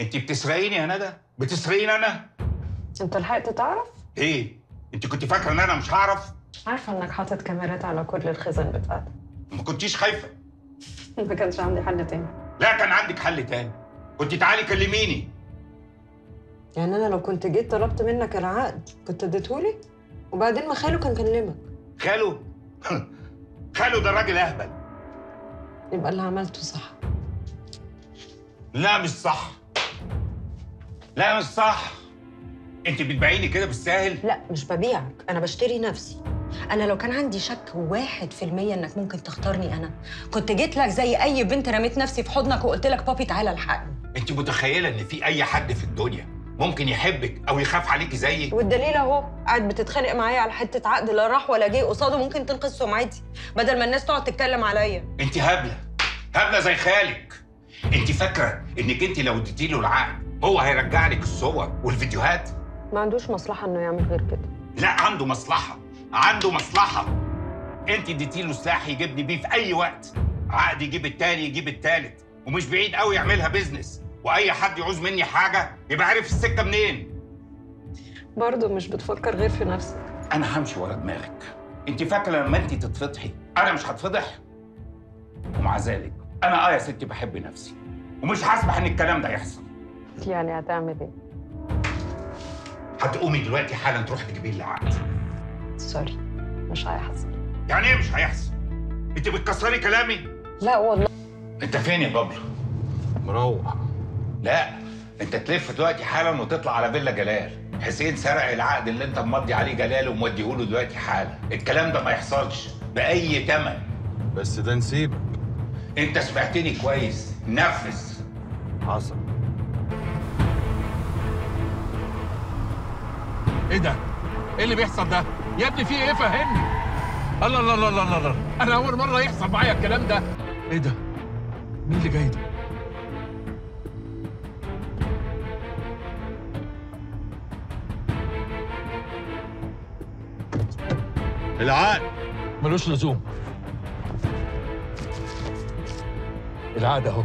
انت بتسرقيني يا ندى؟ بتسرقيني أنا؟ انت لحقت تعرف؟ إيه؟ انت كنت فاكرة ان أنا مش هعرف؟ عارفة انك حاطط كاميرات على كل الخزن بتاعتك. ما كنتيش خايفة. ما كانش عندي حل تاني. لا كان عندك حل تاني. كنت تعالي كلميني. يعني أنا لو كنت جيت طلبت منك العقد كنت اديتهولي؟ وبعدين ما خاله كان كلمك. خالو خالو ده راجل أهبل. يبقى اللي عملته صح. لا مش صح. لا مش صح. انت بتبيعيني كده بالساهل؟ لا مش ببيعك. أنا بشتري نفسي. أنا لو كان عندي شك واحد في المية إنك ممكن تختارني أنا كنت جيت لك زي أي بنت رميت نفسي في حضنك وقلت لك بابي تعالى الحقني. انت متخيلة إن في أي حد في الدنيا ممكن يحبك أو يخاف عليكي زيي؟ والدليل أهو قاعد بتتخانق معايا على حتة عقد لا راح ولا جه قصاده ممكن تنقذ سمعتي بدل ما الناس تقعد تتكلم عليا. انت هبلة هبلة زي خالك. انت فاكرة إنك انت لو اديتي له العقد هو هيرجع لك الصور والفيديوهات. ما عندوش مصلحة إنه يعمل غير كده. لا عنده مصلحة. عنده مصلحة. أنت اديتي له سلاح يجيبني بيه في أي وقت. عقد يجيب التاني يجيب التالت. ومش بعيد قوي يعملها بيزنس وأي حد يعوز مني حاجة يبقى عارف السكة منين. برضه مش بتفكر غير في نفسك. أنا همشي ورا دماغك. أنت فاكرة لما أنت تتفضحي أنا مش هتفضح؟ ومع ذلك أنا آه يا ستي بحب نفسي. ومش هسمح إن الكلام ده يحصل. يعني هتعمل إيه؟ هتقومي دلوقتي حالا تروحي تجيبي لي العقد سوري مش هيحصل. يعني إيه مش هيحصل؟ انت بتكسري كلامي؟ لا والله. انت فين يا بابلو؟ مروح. لا انت تلف دلوقتي حالا وتطلع على فيلا جلال. حسين سرق العقد اللي انت ممضي عليه جلال وموديه له دلوقتي حالا. الكلام ده ما يحصلش بأي تمن. بس ده نسيبك. انت سمعتني كويس. نفذ حصل. إيه ده؟ إيه اللي بيحصل ده؟ يا ابني في إيه فهمني؟ الله الله الله الله الله أنا اول مرة يحصل معايا الكلام ده إيه ده؟ مين اللي جاي ده؟ العقد ملوش لزوم العقد اهو